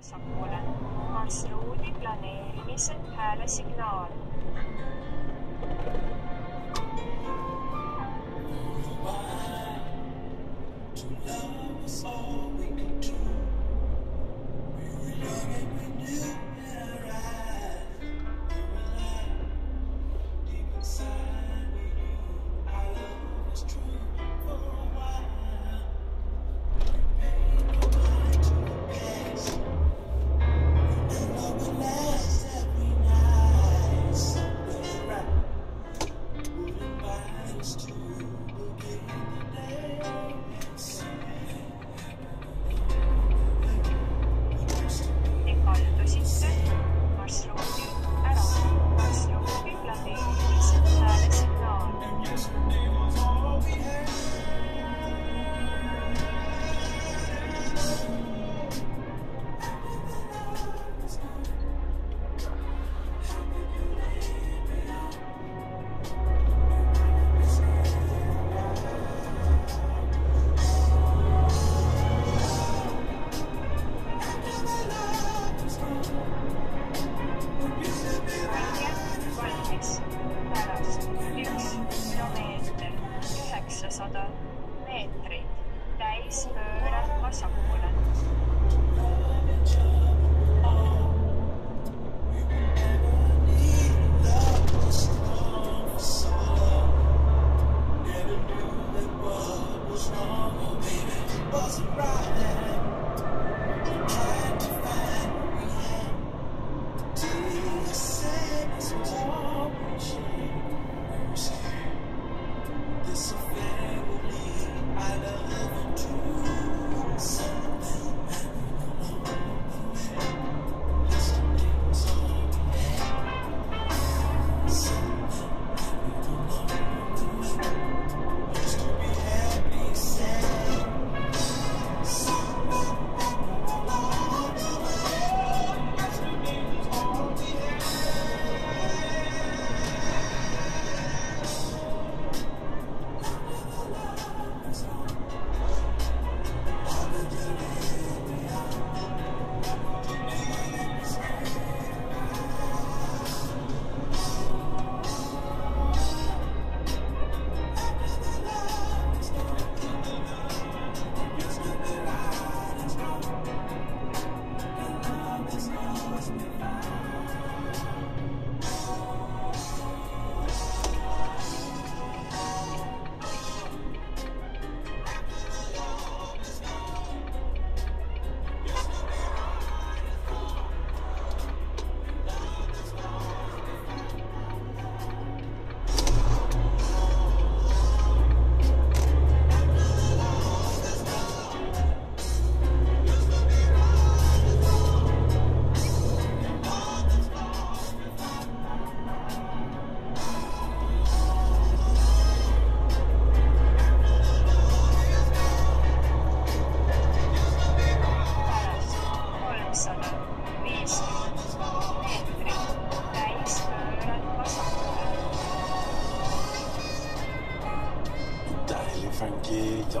vasakule. marsruudi planeerimisel häälesignaal. Te üheksasada meetrit. täispööre vasakule.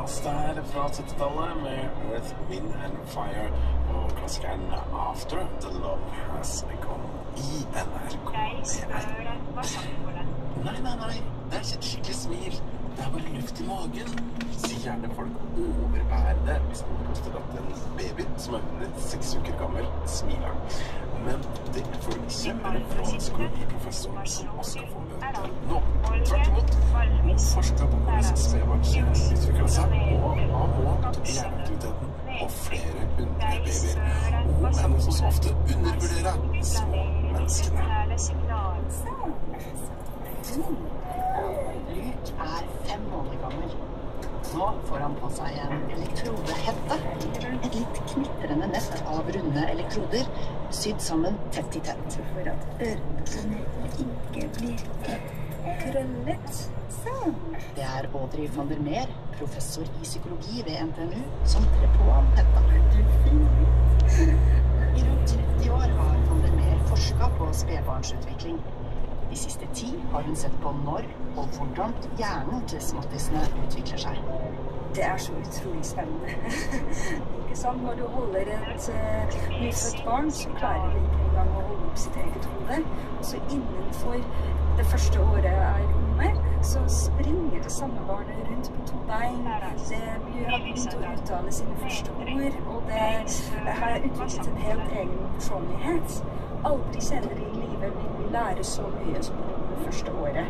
Jazz der fra 70-tallet med Earth, Wind and Fire og klassikeren After The Love Has Gone i NRK. vasakule. Nei, nei, nei. Det er ikke et skikkelig smil. Det er bare luft i magen. Si gjerne folk overbærende hvis man koster at en baby som er under seks uker gammel, smiler. Men det får du ikke fra fra psykologiprofessoren som også skal få møte nå. Tvert imot. Hun forsker på hvordan spedbarnshjernen utvikler seg og har målt hjerneaktiviteten på flere hundre babyer. Og hun er så ofte undervurderer små menneskene. Hælesignal. Er fem måneder gammel. Nå får han på seg en elektrodehette. Et litt knitrende nett av runde elektroder sydd sammen tett i tett. for at ørene ikke blir krøllet. Sånn. Det er Audrey van der Meer, professor i psykologi ved NTNU, som trer på ham hetta. I rundt 30 år har van der Meer forska på spedbarnsutvikling. De siste ti har hun sett på når og hvordan hjernen til småttisene utvikler seg. Det er så utrolig spennende. Ikke sant? Når du holder et uh, nyfødt barn, så klarer det ikke engang å holde opp sitt eget hode. Og så innenfor det første året er omme, så springer det samme barnet rundt på to bein. Det har begynt å uttale sine første ord, og det har utviklet en helt egen personlighet. Aldri senere i livet vil vi lære så mye som det første året.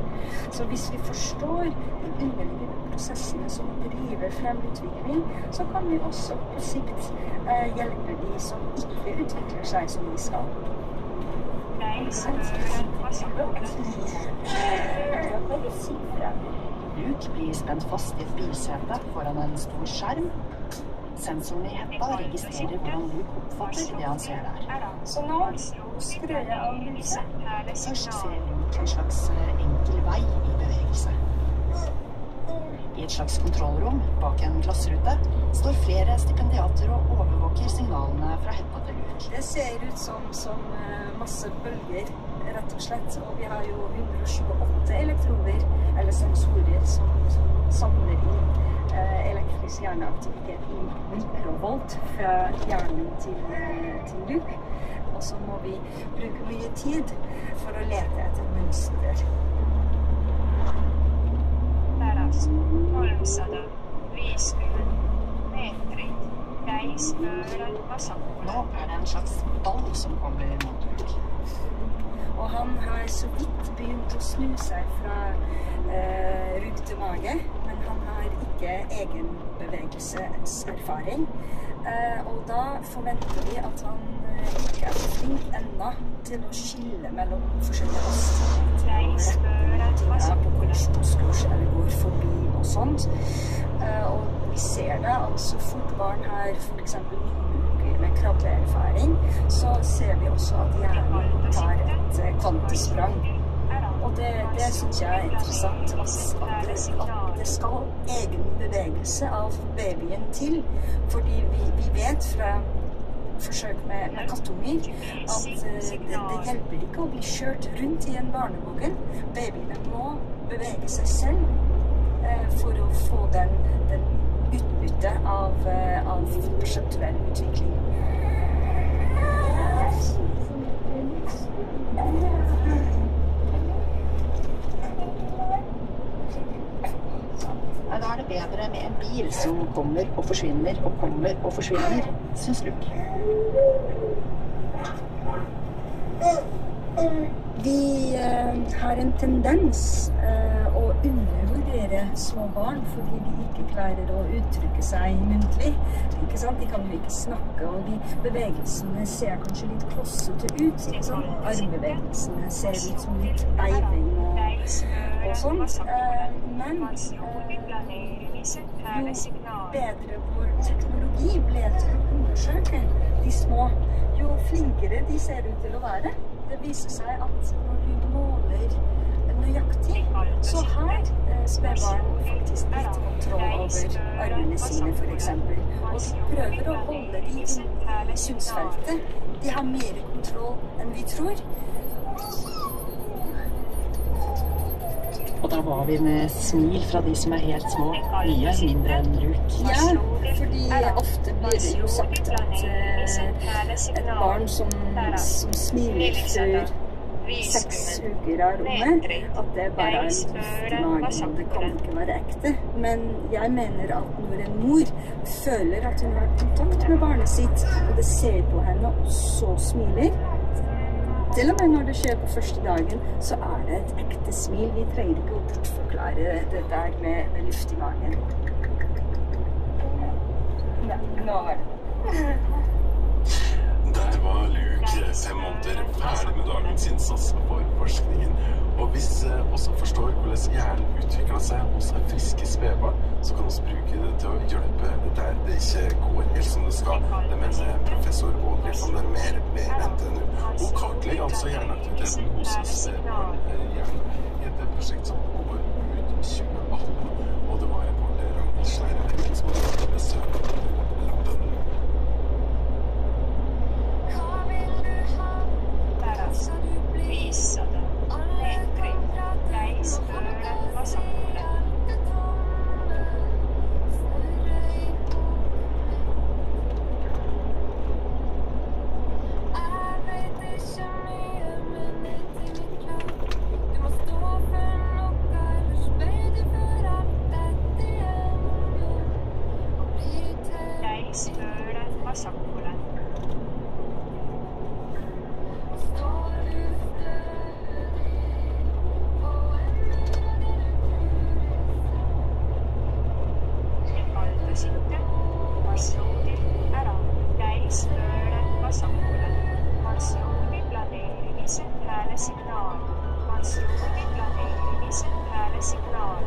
Så hvis vi forstår de underliggende prosessene som driver frem utvikling, så kan vi også på sikt eh, hjelpe de som ikke utvikler seg som de skal. Luke blir spent fast i et bilsete foran en stor skjerm. Sensoren i hetta registrerer hvordan du oppfatter det han ser der. Så nå skrur jeg av lyset. Først ser Luke en slags eh, enkel vei i bevegelse. I et slags kontrollrom bak en glassrute står flere stipendiater og overvåker signalene fra hetta til Luke. Det ser ut som, som eh, masse bølger, rett og slett. Og vi har jo 128 elektroder, eller sensorer, som, som samler inn elektrisk hjerneaktivitet i mikrovolt fra hjernen til, eh, til Luke. Og så må vi bruke mye tid for å lete etter mønster. pärast kolmsada viiskümmend meetrit täispöörad vasakule Nå er det en slags ball som kommer mot Luke. Og han har så vidt begynt å snu seg fra eh, rygg til mage, han har ikke egen bevegelseserfaring. Eh, og da forventer vi at han eh, ikke er flink ennå til å skille mellom forskjellige hastigheter. Er på kollisjonskurs eller går forbi og sånt. Eh, og vi ser det at så fort barn har f.eks. uker med krabbeerfaring, så ser vi også at hjernen tar et kvantesprang. Og det, det syns jeg er interessant. At, det, at det skal egen bevegelse av babyen til. Fordi vi, vi vet fra forsøk med, med kattunger at eh, det, det hjelper ikke å bli kjørt rundt i en barnevogn. Babyene må bevege seg selv eh, for å få den, den utbyttet av, eh, av perseptuell utvikling. Nei, Da er det bedre med en bil som kommer og forsvinner og kommer og forsvinner, syns Luke. Vi eh, har en tendens eh, å undervurdere små barn fordi de ikke klarer å uttrykke seg muntlig. Ikke sant? De kan jo ikke snakke, og de bevegelsene ser kanskje litt klossete ut. Ikke? Armbevegelsene ser ut som litt beiving og sånt. Eh, men eh, jo bedre vår teknologi ble til å undersøke de små, jo flinkere de ser ut til å være. Det viser seg at når du måler nøyaktig, så har eh, spedbarn faktisk litt kontroll over armene sine, f.eks. Og de prøver å holde de i synsfeltet. De har mer kontroll enn vi tror. Og da var vi med smil fra de som er helt små, mye mindre enn Luke. Ja, fordi ofte blir det jo sagt at eh, et barn som, som smiler før seks uker er omme, at det bare er litt luft i magen, det kan ikke være ekte. Men jeg mener at når en mor føler at hun har kontakt med barnet sitt, og det ser på henne, og så smiler til og med når det skjer på første dagen, så er det et ekte smil. Vi trenger ikke å bortforklare det der med, med luft i magen. Nå har det. Var Luke fem måneder ferdig med dagens innsats for forskningen. Og hvis eh, også forstår hvordan hjernen utvikler seg hos er friske spedbarn, så kan vi bruke det til å hjelpe der det ikke går helt som det skal. Det mener professor Audrey van er mer ved NTNU. Hun kartlegger altså hjerneaktiviteten hos spedbarn eh, i et prosjekt som går ut 2018. Og det var reporter Ragnhild Schleiervik som hadde besøk vasakule. valdasite marsruudi ära täispööre vasakule. marsruudi planeerimise häälesignaal. marsruudi planeerimise häälesignaal.